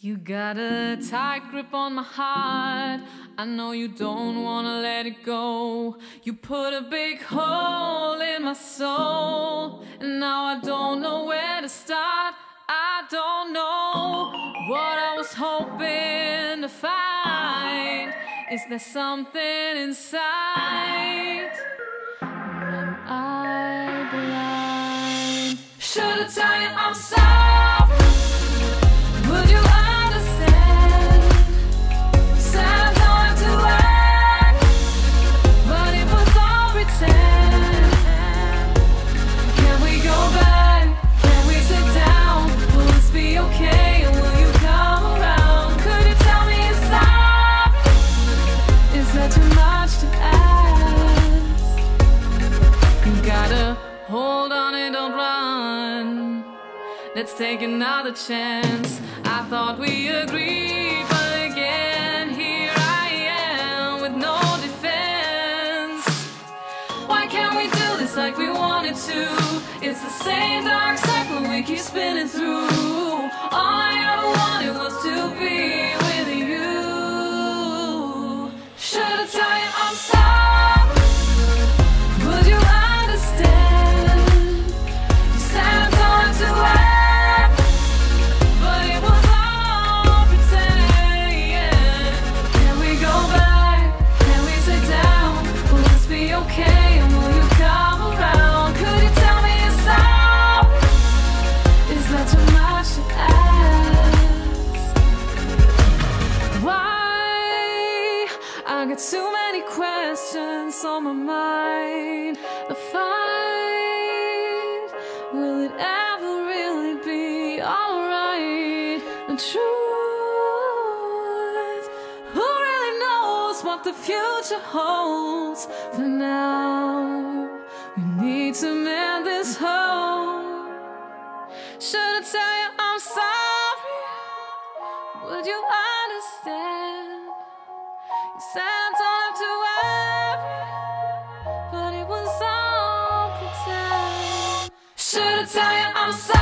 You got a tight grip on my heart. I know you don't wanna let it go. You put a big hole in my soul, and now I don't know where to start. I don't know what I was hoping to find. Is there something inside? Am I blind? Should I tell you I'm sorry? Hold on and don't run. Let's take another chance. I thought we agreed, but again, here I am with no defense. Why can't we do this like we wanted to? It's the same dark cycle we keep spinning through. All I got too many questions on my mind. The fight, will it ever really be alright? The truth, who really knows what the future holds? For now, we need to mend this hole. Should I tell you I'm sorry? Would you understand? You said time to but it was all pretend. Should've told you I'm sorry.